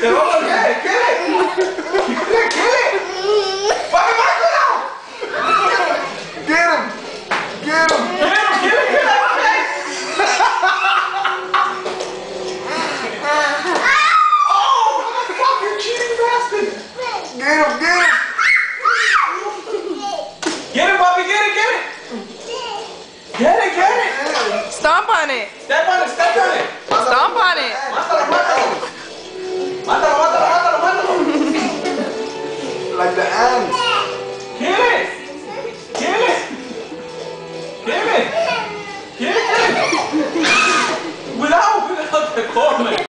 Te vamos a get it, get it. Get, get it. Papi, mátalo. Get him! Get him! Get it, get it, get it, papi. Oh, motherfucker, cheating bastard. Get him! Get him! Get it, papi, get it, get it. Get it, get it. Stomp on it. Step on it, step on it. like the ant. Kill it! Kill it! Kill it! Kill it! without, without the corner.